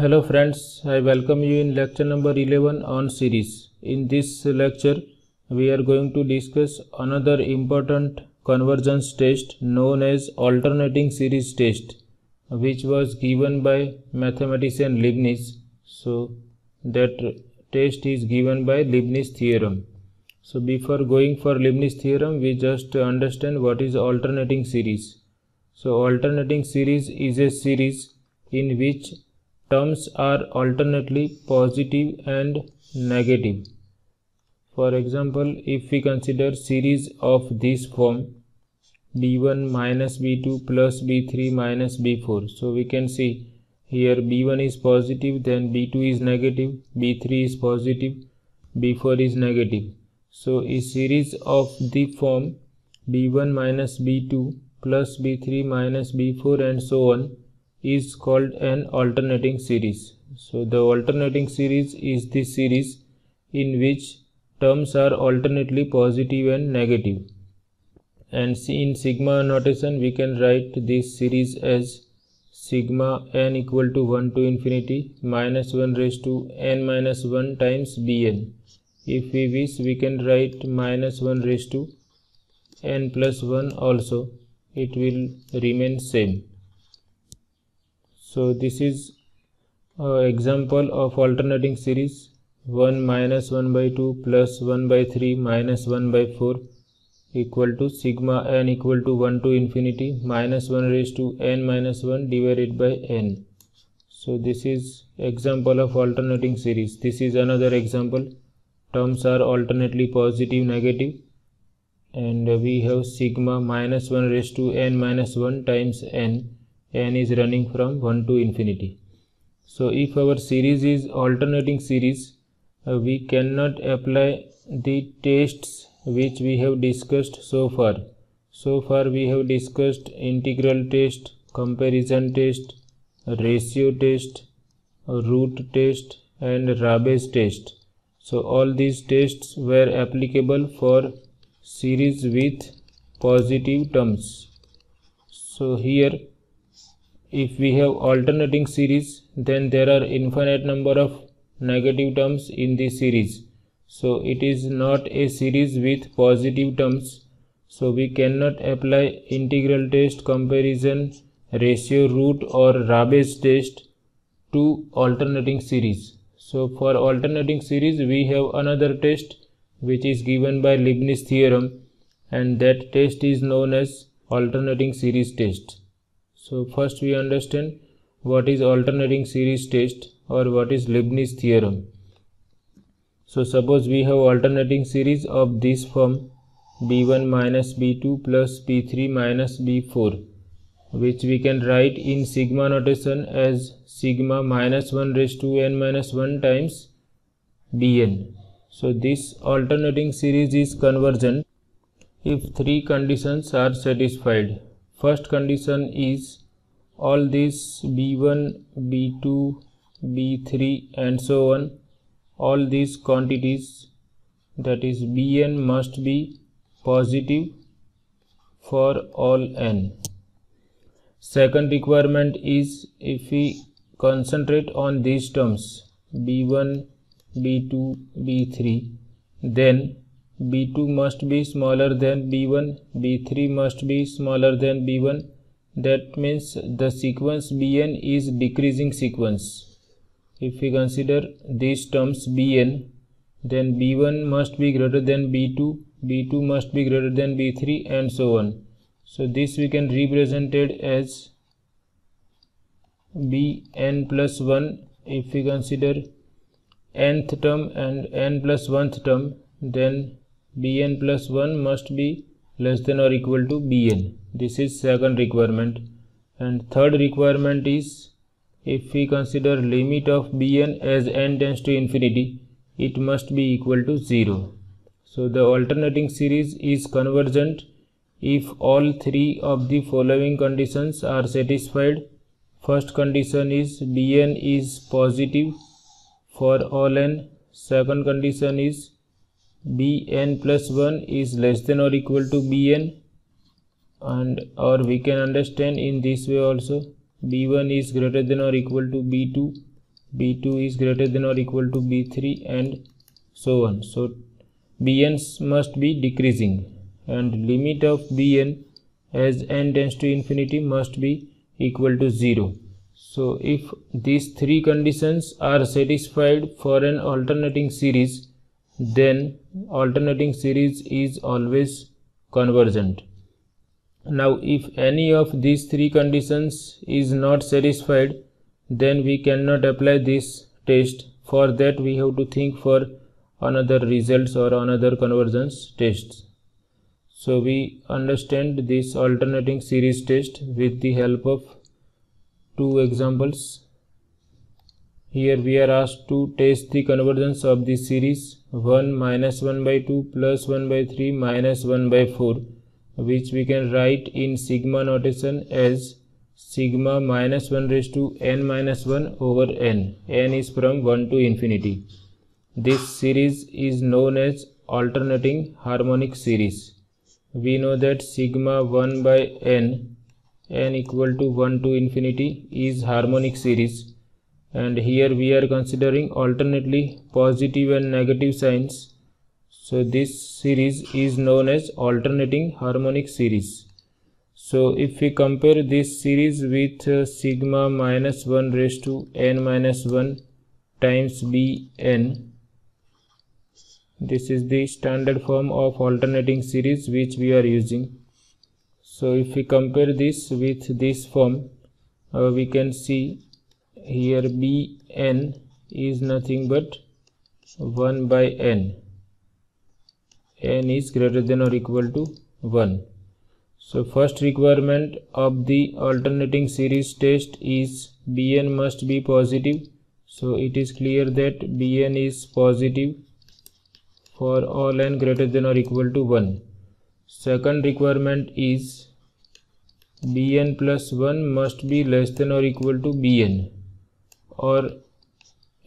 Hello friends, I welcome you in lecture number 11 on series. In this lecture, we are going to discuss another important convergence test known as alternating series test which was given by mathematician Leibniz. So that test is given by Leibniz theorem. So before going for Leibniz theorem, we just understand what is alternating series. So alternating series is a series in which terms are alternately positive and negative. For example, if we consider series of this form b1 minus b2 plus b3 minus b4. So we can see here b1 is positive then b2 is negative b3 is positive b4 is negative so a series of the form b1 minus b2 plus b3 minus b4 and so on is called an alternating series. So the alternating series is the series in which terms are alternately positive and negative. And in sigma notation we can write this series as sigma n equal to 1 to infinity minus 1 raised to n minus 1 times bn. If we wish we can write minus 1 raised to n plus 1 also it will remain same so this is example of alternating series 1 minus 1 by 2 plus 1 by 3 minus 1 by 4 equal to sigma n equal to 1 to infinity minus 1 raised to n minus 1 divided by n. So this is example of alternating series. This is another example. Terms are alternately positive negative and we have sigma minus 1 raised to n minus 1 times n n is running from 1 to infinity. So if our series is alternating series, uh, we cannot apply the tests which we have discussed so far. So far we have discussed integral test, comparison test, ratio test, root test and Raabe's test. So all these tests were applicable for series with positive terms. So here if we have alternating series then there are infinite number of negative terms in the series. So it is not a series with positive terms. So we cannot apply integral test comparison ratio root or Raabe's test to alternating series. So for alternating series we have another test which is given by Leibniz theorem and that test is known as alternating series test so first we understand what is alternating series test or what is Leibniz theorem. So suppose we have alternating series of this form b1 minus b2 plus b3 minus b4 which we can write in sigma notation as sigma minus 1 raised to n minus 1 times bn. So this alternating series is convergent if three conditions are satisfied first condition is all these b1 b2 b3 and so on. All these quantities that is bn must be positive for all n. Second requirement is if we concentrate on these terms b1 b2 b3 then b2 must be smaller than b1 b3 must be smaller than b1 that means the sequence bn is decreasing sequence. If we consider these terms bn then b1 must be greater than b2 b2 must be greater than b3 and so on. So this we can represent it as bn plus 1 if we consider nth term and n plus 1th term then bn plus 1 must be less than or equal to bn. This is second requirement. And third requirement is if we consider limit of bn as n tends to infinity it must be equal to 0 so the alternating series is convergent. If all three of the following conditions are satisfied first condition is bn is positive for all n. Second condition is bn plus 1 is less than or equal to bn. And or we can understand in this way also b1 is greater than or equal to b2 b2 is greater than or equal to b3 and so on. So bn must be decreasing and limit of bn as n tends to infinity must be equal to 0 so if these three conditions are satisfied for an alternating series then alternating series is always convergent. Now if any of these three conditions is not satisfied then we cannot apply this test. For that we have to think for another results or another convergence tests. So we understand this alternating series test with the help of two examples. Here we are asked to test the convergence of the series 1 minus 1 by 2 plus 1 by 3 minus 1 by 4 which we can write in sigma notation as sigma minus 1 raised to n minus 1 over n. n is from 1 to infinity. This series is known as alternating harmonic series. We know that sigma 1 by n n equal to 1 to infinity is harmonic series and here we are considering alternately positive and negative signs. So this series is known as alternating harmonic series. So if we compare this series with uh, sigma minus 1 raised to n minus 1 times bn this is the standard form of alternating series which we are using. So if we compare this with this form uh, we can see here bn is nothing but 1 by n. N is greater than or equal to 1 so first requirement of the alternating series test is bn must be positive. So it is clear that bn is positive for all n greater than or equal to 1 second requirement is bn plus 1 must be less than or equal to bn or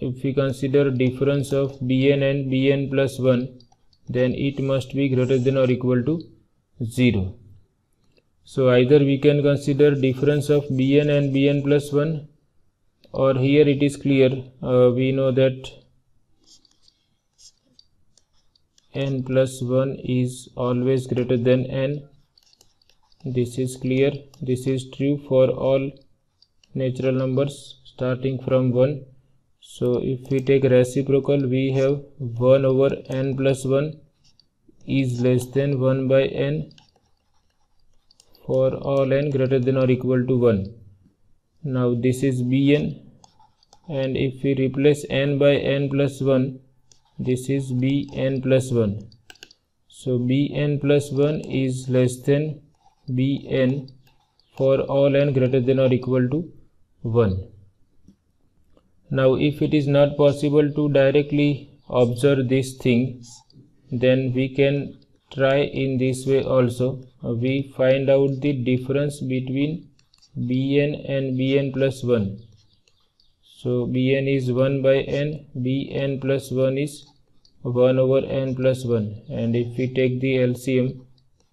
if we consider difference of bn and bn plus 1 then it must be greater than or equal to 0 so either we can consider difference of bn and bn plus 1 or here it is clear uh, we know that n plus 1 is always greater than n. This is clear. This is true for all natural numbers starting from 1 so if we take reciprocal we have 1 over n plus 1 is less than 1 by n for all n greater than or equal to 1 now this is bn. And if we replace n by n plus 1 this is bn plus 1 so bn plus 1 is less than bn for all n greater than or equal to 1 now if it is not possible to directly observe this thing then we can try in this way also. We find out the difference between bn and bn plus 1 so bn is 1 by n bn plus 1 is 1 over n plus 1 and if we take the LCM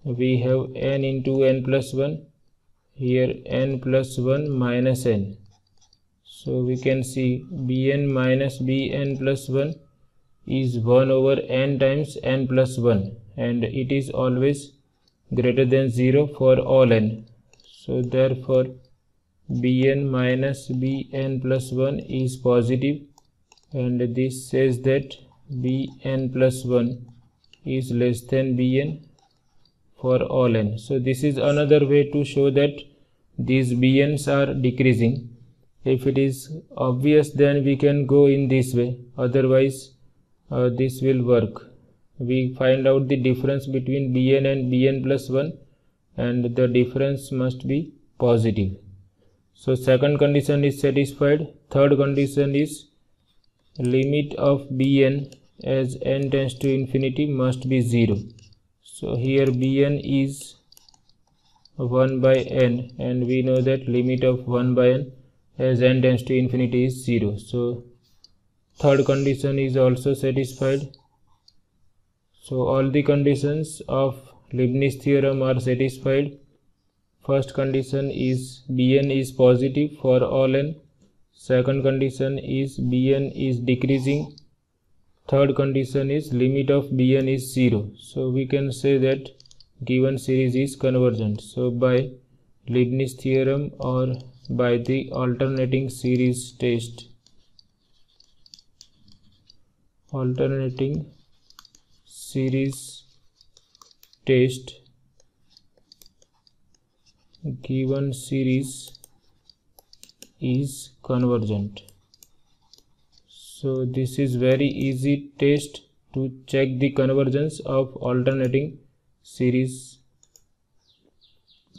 we have n into n plus 1 here n plus 1 minus n so we can see bn minus bn plus 1 is 1 over n times n plus 1 and it is always greater than 0 for all n. So therefore bn minus bn plus 1 is positive and this says that bn plus 1 is less than bn for all n. So this is another way to show that these bn's are decreasing if it is obvious then we can go in this way. Otherwise uh, this will work. We find out the difference between bn and bn plus 1 and the difference must be positive. So second condition is satisfied. Third condition is limit of bn as n tends to infinity must be 0 so here bn is 1 by n and we know that limit of 1 by n as n tends to infinity is 0 so third condition is also satisfied. So all the conditions of Leibniz theorem are satisfied. First condition is bn is positive for all n. Second condition is bn is decreasing. Third condition is limit of bn is 0 so we can say that given series is convergent. So by Leibniz theorem or by the alternating series test. Alternating series test. Given series is convergent. So this is very easy test to check the convergence of alternating series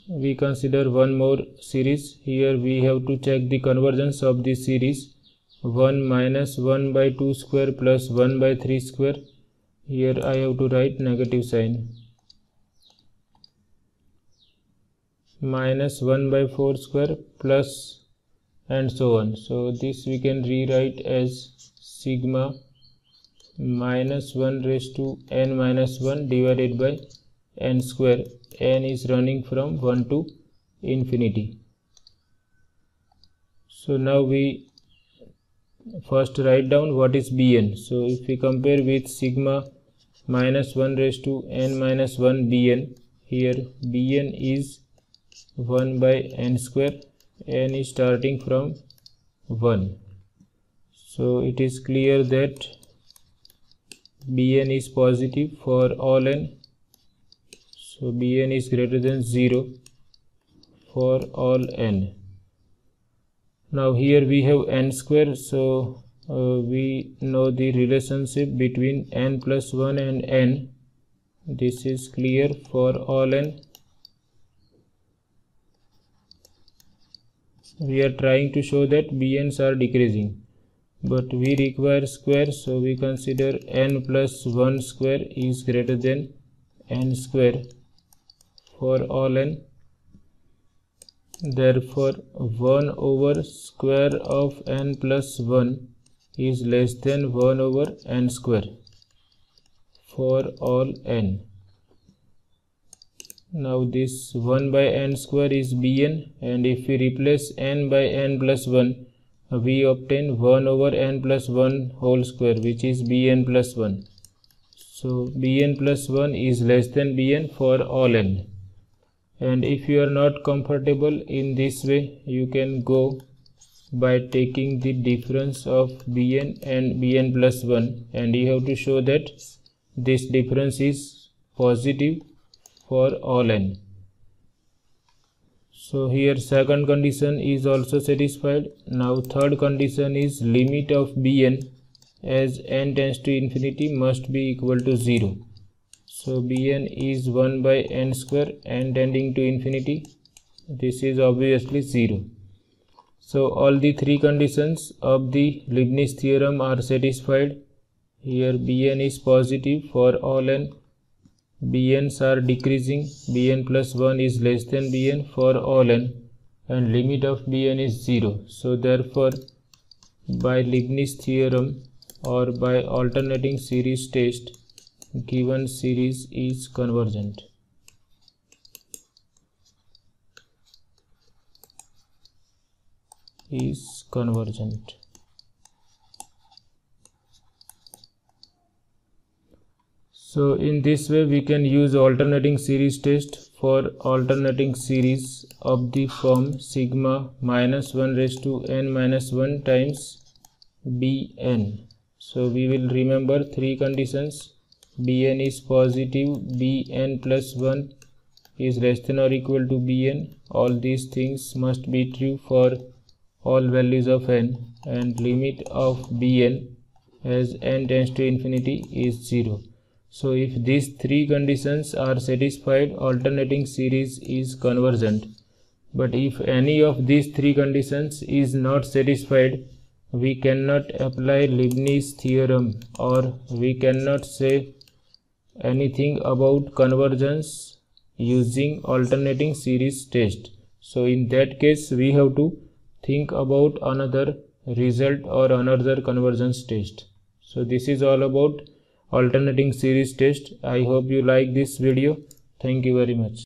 we consider one more series. Here we have to check the convergence of this series. 1 minus 1 by 2 square plus 1 by 3 square. Here I have to write negative sign. Minus 1 by 4 square plus and so on. So this we can rewrite as sigma minus 1 raised to n minus 1 divided by n square n is running from 1 to infinity. So now we first write down what is bn. So if we compare with sigma minus 1 raised to n minus 1 bn here bn is 1 by n square n is starting from 1 so it is clear that bn is positive for all n so bn is greater than 0 for all n. Now here we have n square. So uh, we know the relationship between n plus 1 and n. This is clear for all n. We are trying to show that bn's are decreasing but we require square. So we consider n plus 1 square is greater than n square for all n. Therefore 1 over square of n plus 1 is less than 1 over n square for all n. Now this 1 by n square is bn and if we replace n by n plus 1 we obtain 1 over n plus 1 whole square which is bn plus 1 so bn plus 1 is less than bn for all n and if you are not comfortable in this way you can go by taking the difference of bn and bn plus 1 and you have to show that this difference is positive for all n. So here second condition is also satisfied. Now third condition is limit of bn as n tends to infinity must be equal to 0 so bn is 1 by n square n tending to infinity. This is obviously 0 so all the three conditions of the Leibniz theorem are satisfied. Here bn is positive for all n. Bn's are decreasing. Bn plus 1 is less than bn for all n. And limit of bn is 0 so therefore by Leibniz theorem or by alternating series test given series is convergent. Is convergent. So in this way we can use alternating series test for alternating series of the form sigma minus 1 raised to n minus 1 times bn so we will remember three conditions bn is positive bn plus 1 is less than or equal to bn all these things must be true for all values of n and limit of bn as n tends to infinity is 0 so if these three conditions are satisfied, alternating series is convergent. But if any of these three conditions is not satisfied, we cannot apply Leibniz theorem or we cannot say anything about convergence using alternating series test. So in that case, we have to think about another result or another convergence test. So this is all about alternating series test i hope you like this video thank you very much